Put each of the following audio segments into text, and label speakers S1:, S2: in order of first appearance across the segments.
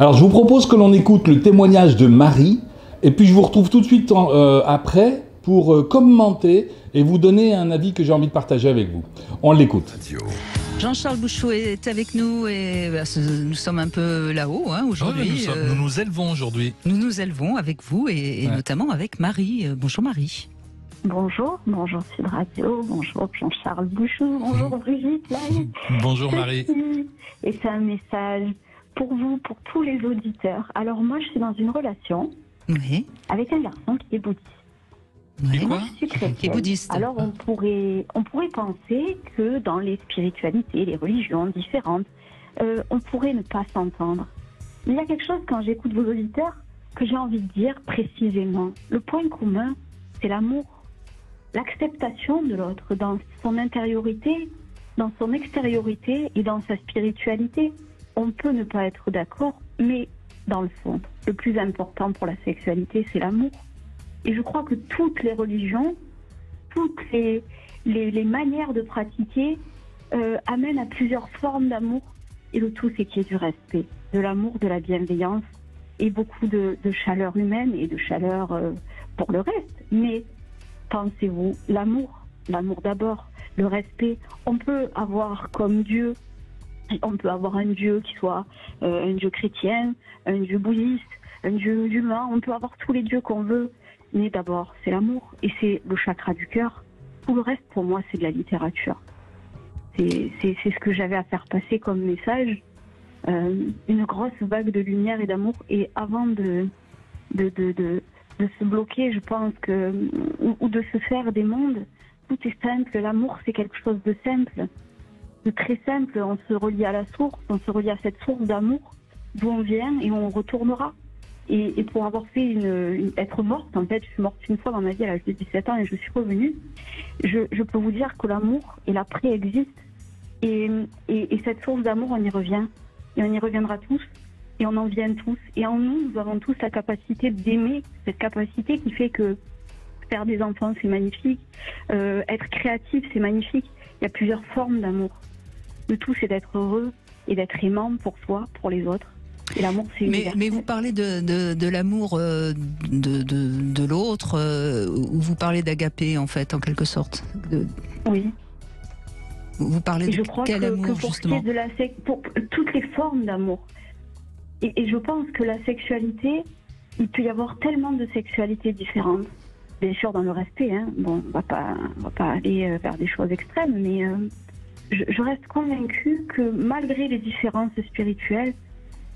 S1: Alors je vous propose que l'on écoute le témoignage de Marie, et puis je vous retrouve tout de suite en- euh, après pour euh, commenter et vous donner un avis que j'ai envie de partager avec vous. On l'écoute.
S2: Jean-Charles Bouchot est avec nous et bah, nous sommes un peu là-haut hein,
S3: Oh,
S2: aujourd'hui.
S3: nous, sommes-
S2: Euh,
S3: nous nous élevons aujourd'hui.
S2: nous nous élevons avec vous et, et
S3: Ouais.
S2: notamment avec Marie. Euh, Bonjour Marie.
S4: Bonjour, bonjour Sud Radio, bonjour Jean-Charles Bouchou, bonjour Brigitte.
S3: Bonjour Marie.
S4: Et c'est un message pour vous, pour tous les auditeurs. Alors moi, je suis dans une relation
S2: Oui.
S4: avec un garçon qui est bouddhiste.
S2: oui.
S4: Moi, je suis.
S2: Qui est bouddhiste.
S4: Alors on pourrait, on pourrait penser que dans les spiritualités, les religions différentes, euh, on pourrait ne pas s'entendre. Mais il y a quelque chose quand j'écoute vos auditeurs que j'ai envie de dire précisément. Le point commun, c'est l'amour, l'acceptation de l'autre dans son intériorité, dans son extériorité et dans sa spiritualité. On peut ne pas être d'accord, mais dans le fond, le plus important pour la sexualité, c'est l'amour. Et je crois que toutes les religions, toutes les, manières de pratiquer euh, amènent à plusieurs formes d'amour. Et le tout, c'est qu'il y ait du respect, de l'amour, de la bienveillance et beaucoup de, de chaleur humaine et de chaleur euh, pour le reste. Mais pensez-vous, l'amour, l'amour d'abord, le respect, on peut avoir comme Dieu, on peut avoir un Dieu qui soit euh, un Dieu chrétien, un Dieu bouddhiste, un Dieu humain, on peut avoir tous les dieux qu'on veut, mais d'abord, c'est l'amour et c'est le chakra du cœur. Tout le reste, pour moi, c'est de la littérature. C'est ce que j'avais à faire passer comme message. Euh, une grosse vague de lumière et d'amour. Et avant de, de, de, de, se bloquer, je pense que, ou de se faire des mondes, tout est simple. L'amour, c'est quelque chose de simple, de très simple. On se relie à la source, on se relie à cette source d'amour d'où on vient et on retournera. Et, pour avoir fait une, être morte, en fait, je suis morte une fois dans ma vie à l'âge de 17 ans et je suis revenue. Je, peux vous dire que l'amour et l'après existent. Et, et, et cette source d'amour, on y revient. Et on y reviendra tous. Et on en vient tous. Et en nous, nous avons tous la capacité d'aimer. Cette capacité qui fait que faire des enfants, c'est magnifique. Euh, être créatif, c'est magnifique. Il y a plusieurs formes d'amour. Le tout, c'est d'être heureux et d'être aimant pour soi, pour les autres. Et l'amour, c'est
S2: Mais, mais vous parlez de, de, de l'amour euh, de, de, de l'autre, euh, ou vous parlez d'agapé en fait, en quelque sorte.
S4: Oui.
S2: vous parlez
S4: Et
S2: de
S4: je crois
S2: quel
S4: que,
S2: amour
S4: que pour
S2: justement
S4: de la pour toutes les formes d'amour. Et, et je pense que la sexualité, il peut y avoir tellement de sexualités différentes. Bien sûr, dans le respect, hein. bon, on va pas, on va pas aller euh, vers des choses extrêmes, mais euh, je, reste convaincue que malgré les différences spirituelles,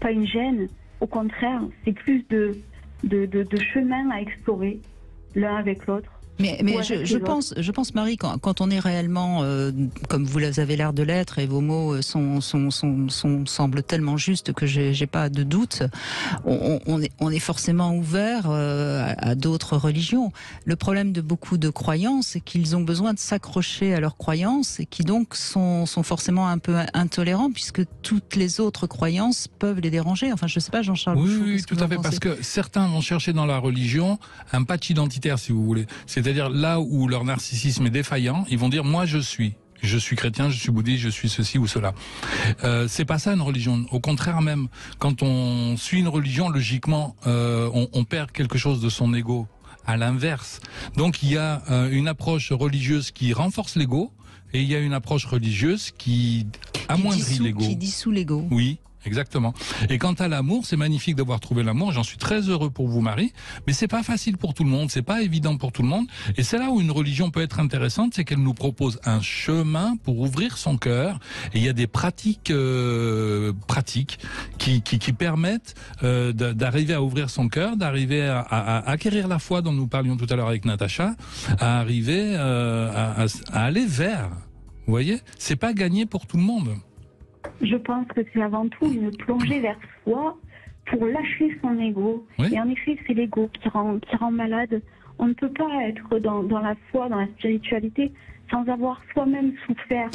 S4: pas une gêne. Au contraire, c'est plus de, de, à explorer l'un avec l'autre.
S2: Mais, mais
S4: Ouais,
S2: je, je pense, je pense, Marie, quand, quand on est réellement, euh, comme vous avez l'air de l'être, et vos mots euh, sont, sont, sont, sont- semblent tellement justes que j'ai j'ai pas de doute, on, on- est, on est forcément ouvert euh, à, à d'autres religions. Le problème de beaucoup de croyants, c'est qu'ils ont besoin de s'accrocher à leurs croyances et qui donc sont, sont forcément un peu intolérants puisque toutes les autres croyances peuvent les déranger. Enfin, je sais pas, Jean-Charles.
S3: Oui, oui, tout à fait, parce que certains vont chercher dans la religion un patch identitaire, si vous voulez. C'est-à-dire là où leur narcissisme est défaillant, ils vont dire moi je suis. Je suis chrétien, je suis bouddhiste, je suis ceci ou cela. Euh, c'est pas ça une religion. Au contraire même, quand on suit une religion, logiquement, euh, on, on perd quelque chose de son ego. À l'inverse. Donc il y a euh, une approche religieuse qui renforce l'ego et il y a une approche religieuse qui amoindrit l'ego.
S2: qui dissout l'ego.
S3: Oui, exactement. Et quant à l'amour, c'est magnifique d'avoir trouvé l'amour. J'en suis très heureux pour vous, Marie. Mais c'est pas facile pour tout le monde. C'est pas évident pour tout le monde. Et c'est là où une religion peut être intéressante, c'est qu'elle nous propose un chemin pour ouvrir son cœur. Et il y a des pratiques, euh, pratiques qui, qui, qui permettent euh, d'arriver à ouvrir son cœur, d'arriver à, à- à acquérir la foi dont nous parlions tout à l'heure avec Natacha, à arriver euh, à- à aller vers. Vous voyez, c'est pas gagné pour tout le monde.
S4: Je pense que c'est avant tout une plongée vers soi pour lâcher son ego.
S3: Oui.
S4: Et en effet, c'est l'ego qui rend, qui rend malade. On ne peut pas être dans, dans la foi, dans la spiritualité, sans avoir soi-même souffert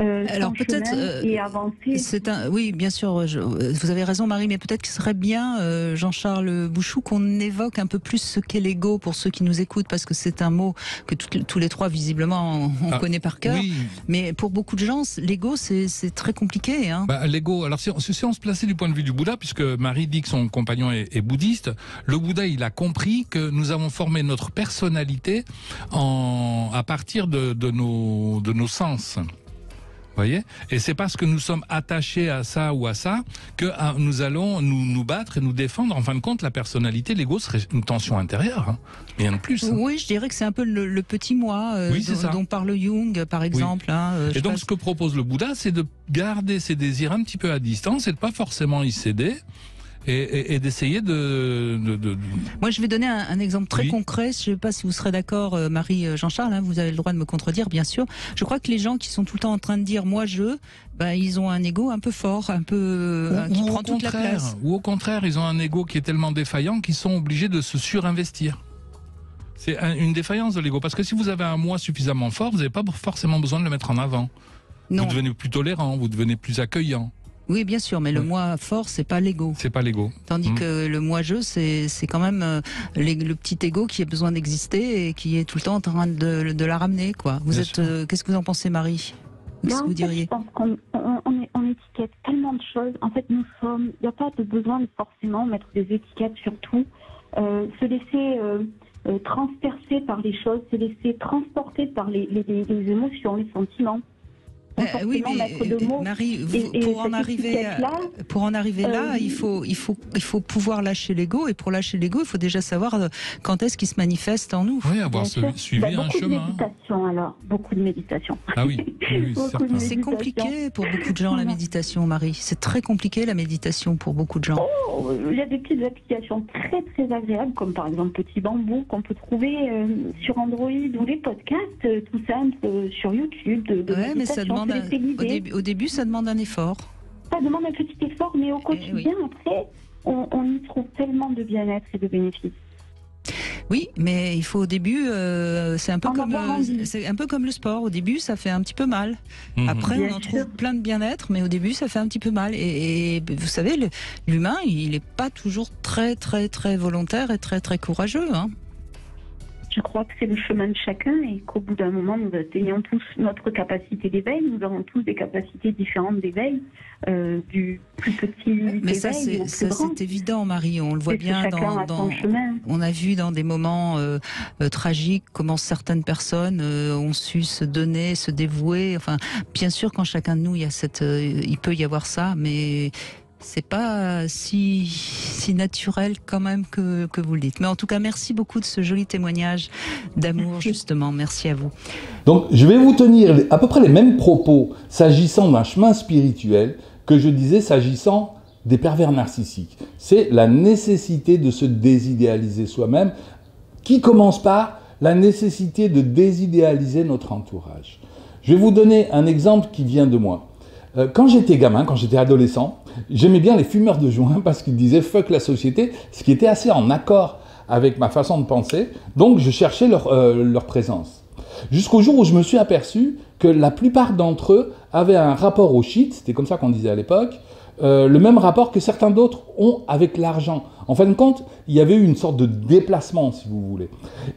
S4: euh,
S2: Alors peut-être
S4: euh, et.
S2: C'est un, oui, bien sûr, je, vous avez raison, Marie, mais peut-être qu'il serait bien, euh, Jean-Charles Bouchou, qu'on évoque un peu plus ce qu'est l'ego pour ceux qui nous écoutent, parce que c'est un mot que tous les trois visiblement on, ah, connaît par cœur. Mais pour beaucoup de gens, l'ego c'est très compliqué. Hein.
S5: Bah, l'ego. Alors si on, si on, se plaçait du point de vue du Bouddha, puisque Marie dit que son compagnon est, est bouddhiste, le Bouddha il a compris que nous avons formé notre personnalité en, à partir de, de nos, de nos sens. Voyez? Et c'est parce que nous sommes attachés à ça ou à ça que ah, nous allons nous, nous battre et nous défendre. En fin de compte, la personnalité, l'ego serait une tension intérieure, hein. rien de plus. Hein.
S2: Oui, je dirais que c'est un peu le, petit moi euh, dont, parle Jung, par exemple. Hein,
S5: euh, et donc, ce que propose le Bouddha, c'est de garder ses désirs un petit peu à distance et de pas forcément y céder et, et, d'essayer de, de, de,
S2: Moi, je vais donner un, un exemple très concret. Je ne sais pas si vous serez d'accord, euh, Marie euh, Jean-Charles. Hein, vous avez le droit de me contredire, bien sûr. Je crois que les gens qui sont tout le temps en train de dire moi je, ben, ils ont un ego un peu fort, un peu euh, qui prend toute la place.
S5: Ou au contraire, ils ont un ego qui est tellement défaillant qu'ils sont obligés de se surinvestir. C'est une défaillance de l'ego. Parce que si vous avez un moi suffisamment fort, vous n'avez pas forcément besoin de le mettre en avant. Non. Vous devenez plus tolérant, vous devenez plus accueillant.
S2: Oui, bien sûr, mais le moi fort, c'est pas l'ego.
S5: C'est pas l'ego.
S2: Tandis mm. que le moi je, c'est c'est quand même euh, le petit ego qui a besoin d'exister et qui est tout le temps en train de, de la ramener, quoi. Vous êtes, euh, qu'est-ce que vous en pensez, Marie? Qu'est-ce que vous diriez?
S4: Je pense qu'on on, étiquette tellement de choses. En fait, nous sommes. Il n'y a pas de besoin de forcément mettre des étiquettes sur tout. Euh, se laisser transpercer par les choses, se laisser transporter par les, les, les émotions, les sentiments.
S2: Euh, oui, mais euh, Marie, pour, en arriver, pour en arriver là, il faut, il faut, il faut pouvoir lâcher l'ego. Et pour lâcher l'ego, il faut déjà savoir euh, quand est-ce qu'il se manifeste en nous.
S5: Oui, avoir suivi bah, un chemin.
S4: Beaucoup de méditation, alors, beaucoup de méditation.
S5: Ah oui,
S2: c'est compliqué pour beaucoup de gens la méditation, Marie. C'est très compliqué la méditation pour beaucoup de gens.
S4: Oh, il y a des petites applications très très agréables, comme par exemple Petit Bambou qu'on peut trouver sur Android ou les podcasts, tout simple sur YouTube. De, de
S2: mais ça demande au, début, ça demande un effort.
S4: Ça demande un petit effort, mais au eh quotidien, après, on, y trouve tellement de bien-être et de bénéfices.
S2: Oui, mais il faut au début, euh, c'est un peu comme euh, c'est un peu comme le sport. Au début, ça fait un petit peu mal. Mhm. Après, on en trouve plein de bien-être, mais au début, ça fait un petit peu mal. Et, vous savez, l'humain, il n'est pas toujours très très très volontaire et très très courageux. Hein.
S4: Je crois que c'est le chemin de chacun et qu'au bout d'un moment, nous atteignons tous notre capacité d'éveil. Nous avons tous des capacités différentes d'éveil, euh, du plus petit Mais ça, c'est
S2: évident, Marie. On le voit bien dans, dans on a vu dans des moments euh, euh, tragiques comment certaines personnes ont su se donner, se dévouer. Enfin, bien sûr, quand chacun de nous, il y a cette, il peut y avoir ça, mais c'est pas si, si naturel quand même que, que, vous le dites. Mais en tout cas, merci beaucoup de ce joli témoignage d'amour, justement. Merci à vous.
S3: Donc, je vais vous tenir à peu près les mêmes propos s'agissant d'un chemin spirituel que je disais s'agissant des pervers narcissiques. C'est la nécessité de se désidéaliser soi-même, qui commence par la nécessité de désidéaliser notre entourage. Je vais vous donner un exemple qui vient de moi. Euh, quand j'étais gamin, quand j'étais adolescent, j'aimais bien les fumeurs de joint parce qu'ils disaient fuck la société, ce qui était assez en accord avec ma façon de penser. Donc je cherchais leur, euh, leur présence. Jusqu'au jour où je me suis aperçu que la plupart d'entre eux avaient un rapport au shit, c'était comme ça qu'on disait à l'époque, euh, le même rapport que certains d'autres ont avec l'argent. En fin de compte, il y avait eu une sorte de déplacement, si vous voulez.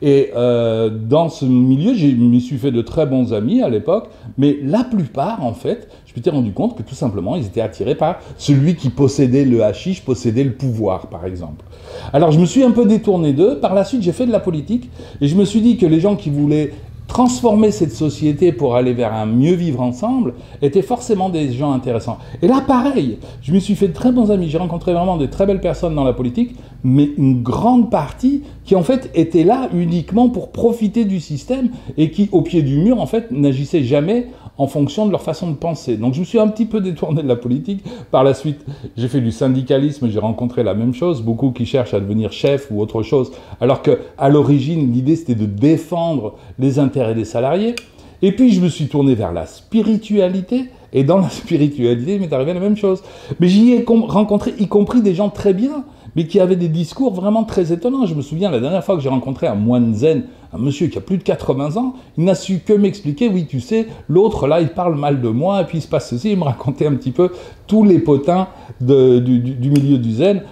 S3: Et euh, dans ce milieu, je m'y suis fait de très bons amis à l'époque, mais la plupart, en fait, je m'étais rendu compte que tout simplement, ils étaient attirés par celui qui possédait le hashish, possédait le pouvoir, par exemple. Alors je me suis un peu détourné d'eux. Par la suite, j'ai fait de la politique et je me suis dit que les gens qui voulaient transformer cette société pour aller vers un mieux vivre ensemble étaient forcément des gens intéressants. Et là, pareil, je me suis fait de très bons amis, j'ai rencontré vraiment de très belles personnes dans la politique, mais une grande partie qui en fait était là uniquement pour profiter du système et qui, au pied du mur, en fait, n'agissaient jamais en fonction de leur façon de penser. Donc je me suis un petit peu détourné de la politique. Par la suite, j'ai fait du syndicalisme, j'ai rencontré la même chose, beaucoup qui cherchent à devenir chef ou autre chose, alors que à l'origine, l'idée c'était de défendre les intérêts des salariés. Et puis je me suis tourné vers la spiritualité, et dans la spiritualité, il m'est arrivé la même chose. Mais j'y ai rencontré, y compris des gens très bien, mais qui avait des discours vraiment très étonnants. Je me souviens la dernière fois que j'ai rencontré un moine zen, un monsieur qui a plus de 80 ans, il n'a su que m'expliquer, oui, tu sais, l'autre là, il parle mal de moi, et puis il se passe ceci, il me racontait un petit peu tous les potins du milieu du zen.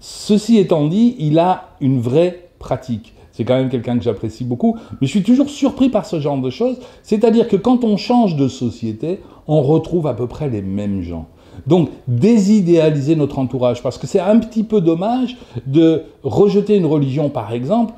S3: Ceci étant dit, il a une vraie pratique. C'est quand même quelqu'un que j'apprécie beaucoup, mais je suis toujours surpris par ce genre de choses. C'est-à-dire que quand on change de société, on retrouve à peu près les mêmes gens. Donc, désidéaliser notre entourage, parce que c'est un petit peu dommage de rejeter une religion, par exemple,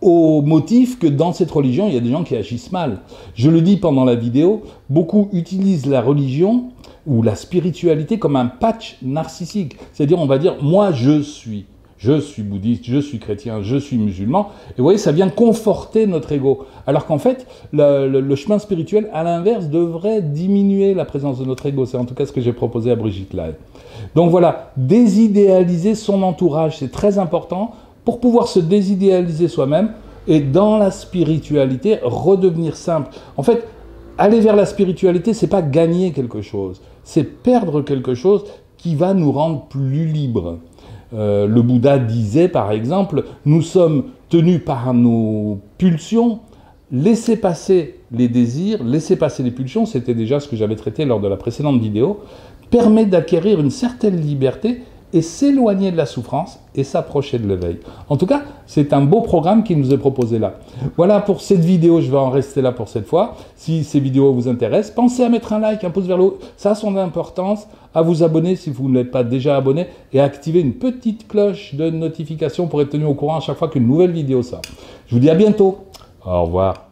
S3: au motif que dans cette religion, il y a des gens qui agissent mal. Je le dis pendant la vidéo, beaucoup utilisent la religion ou la spiritualité comme un patch narcissique. C'est-à-dire, on va dire, moi je suis je suis bouddhiste, je suis chrétien, je suis musulman. Et vous voyez, ça vient conforter notre ego. Alors qu'en fait, le, chemin spirituel, à l'inverse, devrait diminuer la présence de notre ego. C'est en tout cas ce que j'ai proposé à Brigitte Lai. Donc voilà, désidéaliser son entourage, c'est très important pour pouvoir se désidéaliser soi-même et dans la spiritualité, redevenir simple. En fait, aller vers la spiritualité, c'est pas gagner quelque chose, c'est perdre quelque chose qui va nous rendre plus libres. Euh, le Bouddha disait par exemple, nous sommes tenus par nos pulsions, laissez passer les désirs, laissez passer les pulsions, c'était déjà ce que j'avais traité lors de la précédente vidéo, permet d'acquérir une certaine liberté et s'éloigner de la souffrance et s'approcher de l'éveil. En tout cas, c'est un beau programme qui nous est proposé là. Voilà pour cette vidéo, je vais en rester là pour cette fois. Si ces vidéos vous intéressent, pensez à mettre un like, un pouce vers le haut, ça a son importance, à vous abonner si vous n'êtes pas déjà abonné et à activer une petite cloche de notification pour être tenu au courant à chaque fois qu'une nouvelle vidéo sort. Je vous dis à bientôt. Au revoir.